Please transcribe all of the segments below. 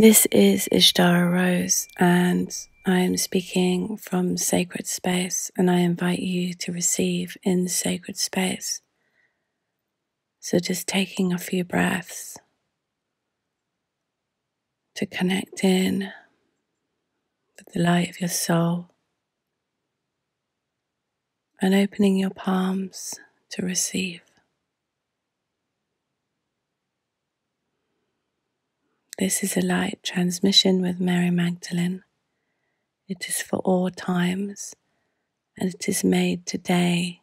This is Ishtara Rose, and I am speaking from sacred space, and I invite you to receive in sacred space. So, just taking a few breaths to connect in with the light of your soul, and opening your palms to receive. This is a light transmission with Mary Magdalene. It is for all times, and it is made today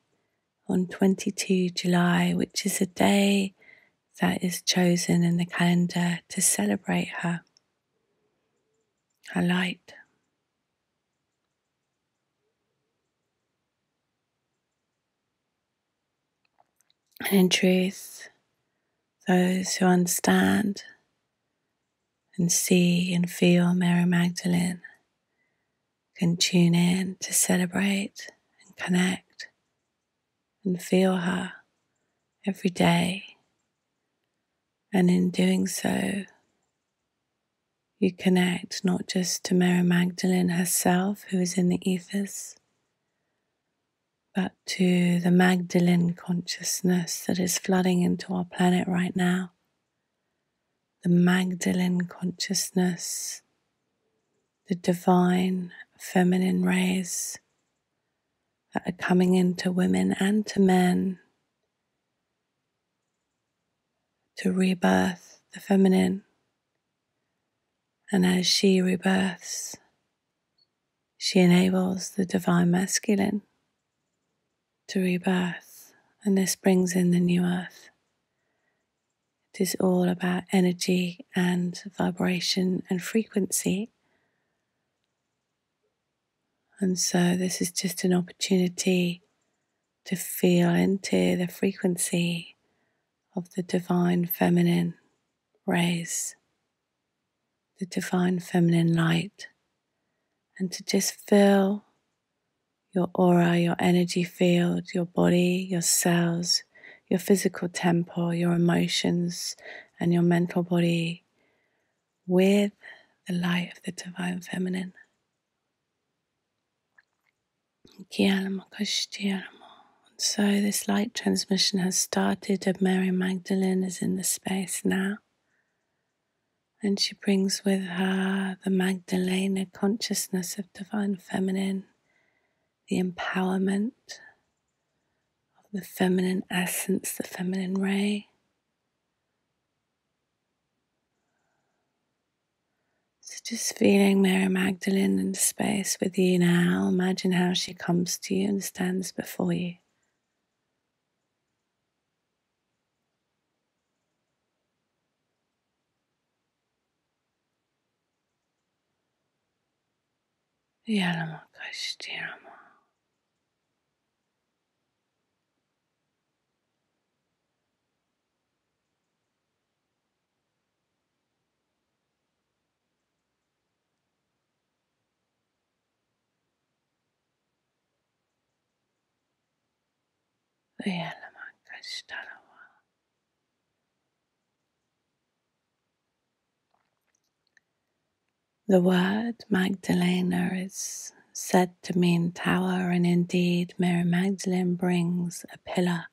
on 22 July, which is a day that is chosen in the calendar to celebrate her, her light. And in truth, those who understand and see and feel Mary Magdalene can tune in to celebrate and connect and feel her every day. And in doing so, you connect not just to Mary Magdalene herself, who is in the ethers, but to the Magdalene consciousness that is flooding into our planet right now the Magdalene consciousness, the divine feminine rays that are coming into women and to men to rebirth the feminine. And as she rebirths, she enables the divine masculine to rebirth, and this brings in the new earth. It is all about energy and vibration and frequency. And so, this is just an opportunity to feel into the frequency of the divine feminine rays, the divine feminine light, and to just feel your aura, your energy field, your body, your cells your physical temple, your emotions, and your mental body with the light of the divine feminine. So, this light transmission has started, and Mary Magdalene is in the space now. And she brings with her the Magdalena consciousness of divine feminine, the empowerment the feminine essence, the feminine ray. So just feeling Mary Magdalene in space with you now. Imagine how she comes to you and stands before you. Yalamakashtirama. The word Magdalena is said to mean tower, and indeed, Mary Magdalene brings a pillar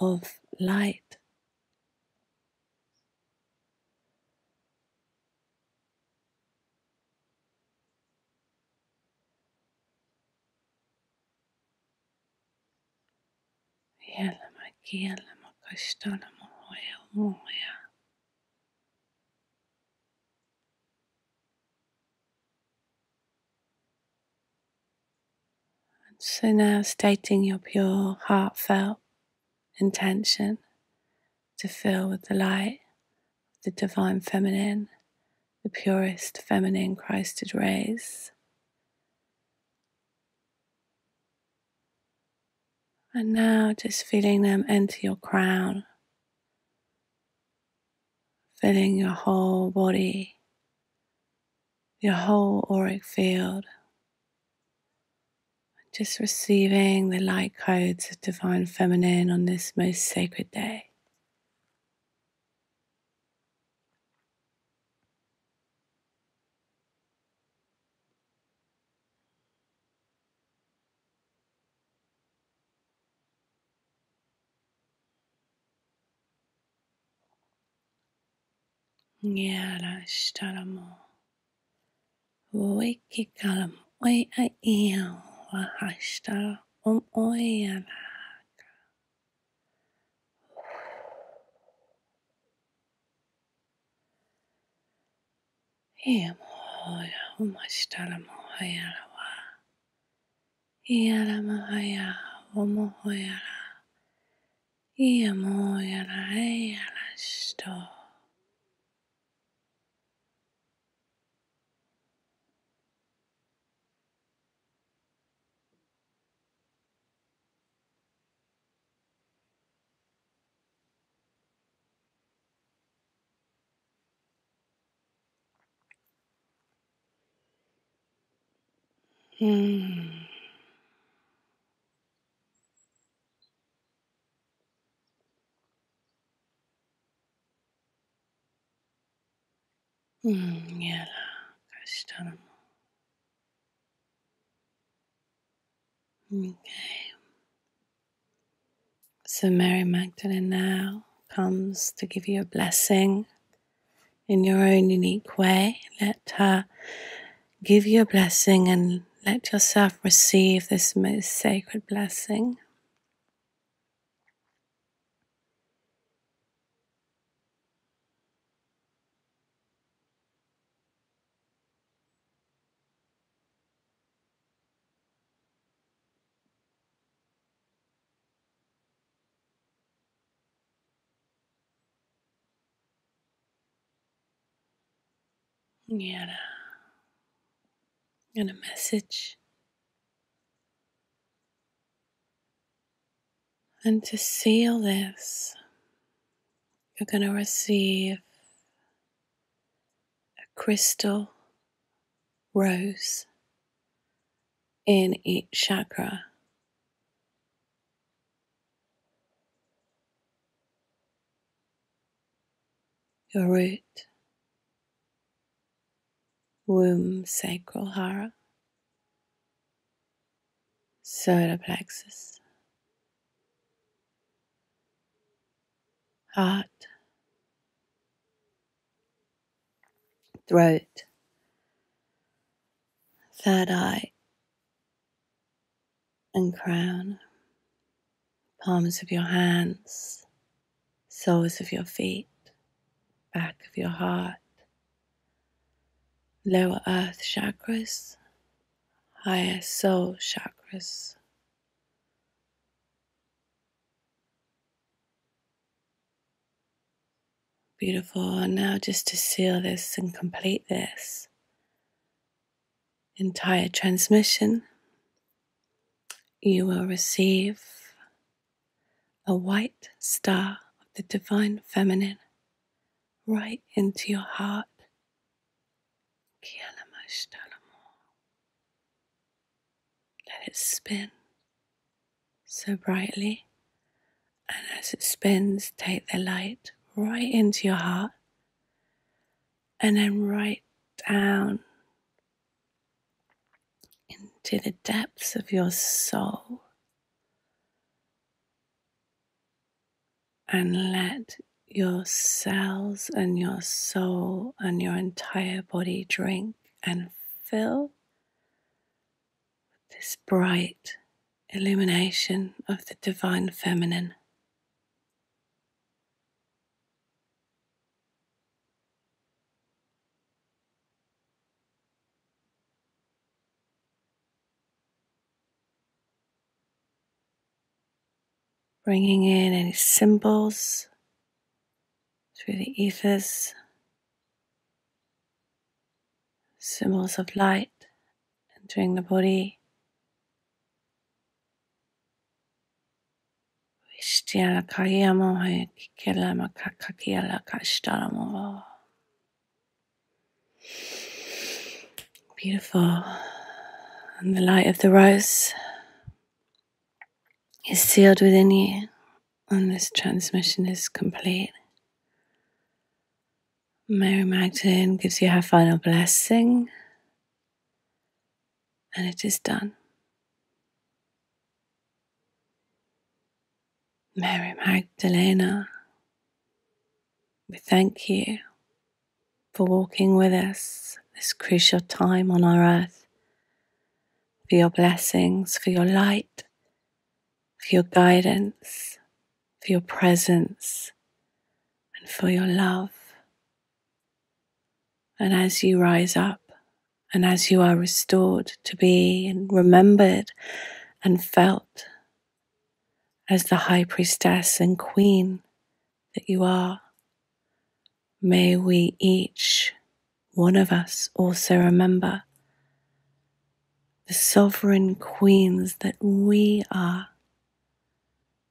of light. Yeah. So now stating your pure, heartfelt intention to fill with the light of the divine feminine, the purest feminine Christed rays. And now just feeling them enter your crown, filling your whole body, your whole auric field. Just receiving the light codes of Divine Feminine on this most sacred day. やらしたらもう、ウィキからも、ウィアイアンははしたら思いやら。いやもうやおましたらもはやらわ。いやらもはやおもほやら。いやもうやらえやらしと。Mm. Mm. Kashtaramo. Okay. So Mary Magdalene now comes to give you a blessing in your own unique way. Let her give you a blessing and let yourself receive this most sacred blessing. Yeah, and a message. And to seal this, you're going to receive a crystal rose in each chakra. Your root, womb, sacral hara, solar plexus, heart, throat, third eye, and crown, palms of your hands, soles of your feet, back of your heart, lower earth chakras, higher soul chakras. Beautiful. Now, just to seal this and complete this entire transmission, you will receive a white star of the divine feminine right into your heart. Let it spin so brightly, and as it spins, take the light right into your heart. And then right down into the depths of your soul. And let your cells and your soul and your entire body drink and fill with this bright illumination of the divine feminine. Bringing in any symbols through the ethers, symbols of light entering the body. Beautiful. And the light of the rose is sealed within you, and this transmission is complete. Mary Magdalene gives you her final blessing, and it is done. Mary Magdalena, we thank you for walking with us this crucial time on our earth, for your blessings, for your light, for your guidance, for your presence, and for your love. And as you rise up, and as you are restored to be and remembered and felt as the high priestess and queen that you are, may we each one of us also remember the sovereign queens that we are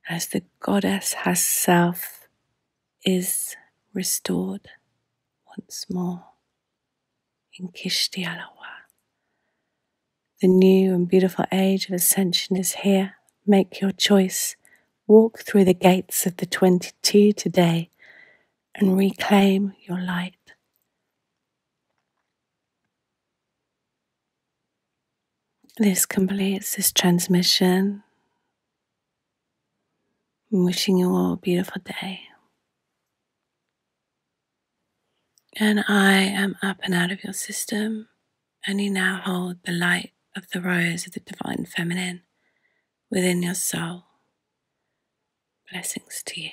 as the goddess herself is restored once more in Kishti Alawa. The new and beautiful age of ascension is here. Make your choice. Walk through the gates of the 22 today and reclaim your light. This completes this transmission. I'm wishing you all a beautiful day. And I am up and out of your system, and you now hold the light of the rose of the divine feminine within your soul. Blessings to you.